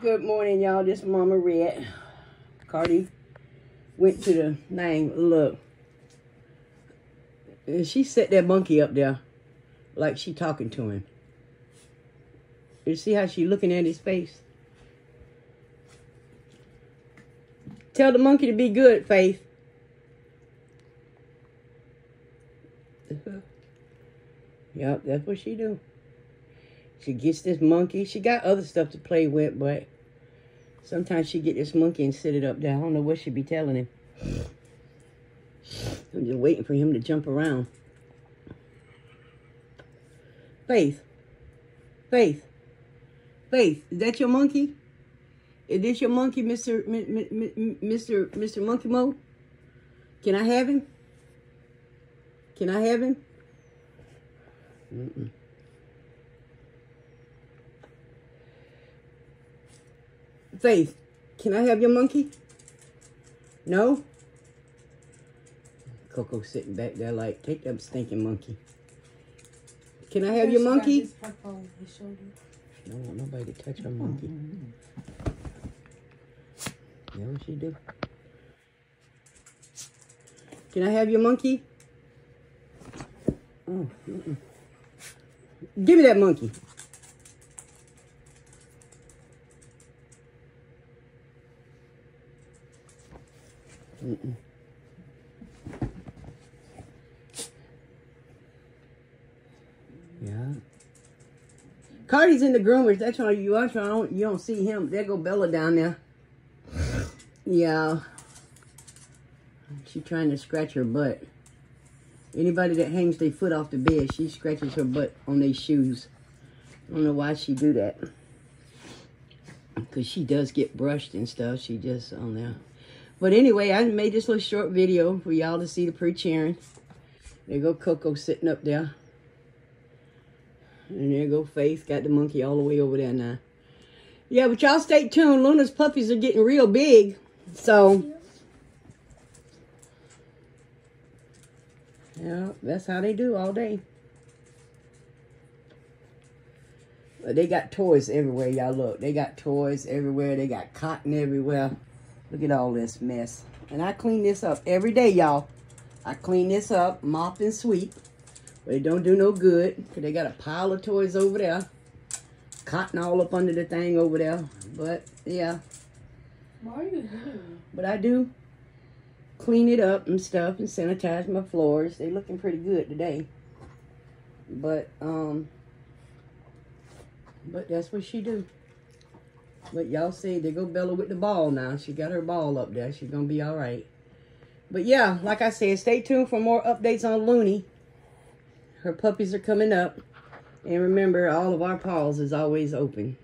Good morning, y'all. This is Momma Redd. Cardi went to the name. Look. And she set that monkey up there like she talking to him. You see how she looking at his face? Tell the monkey to be good, Faith. yep, that's what she do. She gets this monkey. She got other stuff to play with, but sometimes she get this monkey and sit it up there. I don't know what she be telling him. I'm just waiting for him to jump around. Faith. Faith. Faith, is that your monkey? Is this your monkey, Mr. Mr. Mr. Monkey Mo? Can I have him? Can I have him? Mm -mm. Faith, can I have your monkey? No? Coco sitting back there like, take that stinking monkey. Can I have your monkey? I don't want nobody to touch her monkey. You know what she do? Can I have your monkey? Oh, mm -mm. Give me that monkey. Mm yeah. Cardi's in the groomers. That's why you are trying. You don't see him. There go Bella down there. Yeah. She trying to scratch her butt. Anybody that hangs their foot off the bed, she scratches her butt on their shoes. I don't know why she do that. Because she does get brushed and stuff. She just on there. But anyway, I made this little short video for y'all to see the pre-cheering. There go Coco sitting up there. And there go Faith. Got the monkey all the way over there now. Yeah, but y'all stay tuned. Luna's puppies are getting real big. So, yeah, that's how they do all day. But they got toys everywhere, y'all look. They got toys everywhere. They got cotton everywhere. Look at all this mess. And I clean this up every day, y'all. I clean this up, mop and sweep. But it don't do no good. Because they got a pile of toys over there. Cotton all up under the thing over there. But, yeah. Why are you doing But I do clean it up and stuff and sanitize my floors. They looking pretty good today. But, um, but that's what she do. But y'all see, they go Bella with the ball now. She got her ball up there. She's going to be all right. But yeah, like I said, stay tuned for more updates on Luna. Her puppies are coming up. And remember, all of our paws is always open.